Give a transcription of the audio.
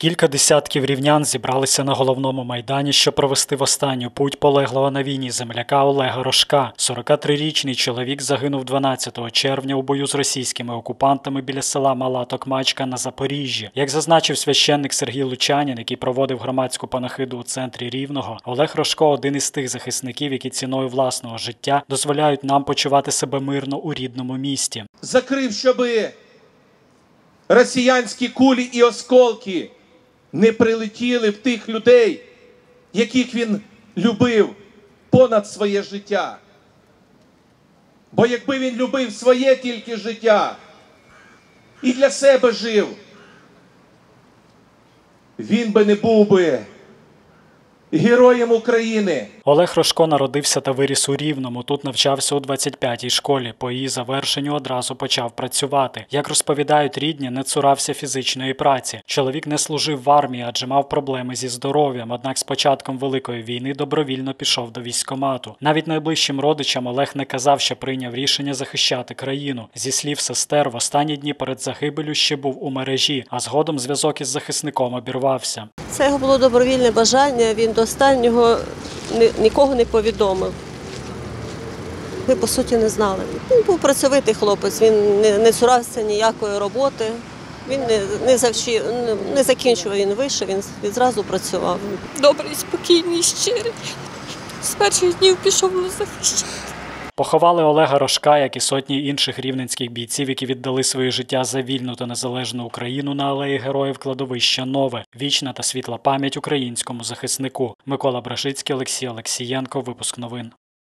Кілька десятків рівнян зібралися на головному майдані, щоб провести в останню путь полеглого на війні земляка Олега Рожка. 43-річний чоловік загинув 12 червня у бою з російськими окупантами біля села Мала Токмачка на Запоріжжі. Як зазначив священник Сергій Лучанін, який проводив громадську панахиду у центрі Рівного, Олег Рожко один із тих захисників, які ціною власного життя дозволяють нам почувати себе мирно у рідному місті. закрив, щоби росіянські кулі і осколки не прилетіли в тих людей, яких він любив понад своє життя. Бо якби він любив своє тільки життя і для себе жив, він би не був би героєм України. Олег Рожко народився та виріс у Рівному. Тут навчався у 25-й школі. По її завершенню одразу почав працювати. Як розповідають рідні, не цурався фізичної праці. Чоловік не служив в армії, адже мав проблеми зі здоров'ям. Однак з початком великої війни добровільно пішов до військкомату. Навіть найближчим родичам Олег не казав, що прийняв рішення захищати країну. Зі слів сестер, в останні дні перед загибелю ще був у мережі, а згодом зв'язок із захисником обірвався. Це його було добровільне бажання. Він до останнього нікого не повідомив. Ми, по суті, не знали. Він був працьовитий хлопець, він не, не цурався ніякої роботи. Він не, не, завчи, не, закінчував, він вийшов, він відразу працював. добрий, спокійний, щирий. З перших днів пішов на захищати. Поховали Олега Рожка, як і сотні інших рівненських бійців, які віддали своє життя за вільну та незалежну Україну на алеї героїв кладовища Нове. Вічна та світла пам'ять українському захиснику. Микола Брашицький, Олексій Олексієнко. Випуск новин.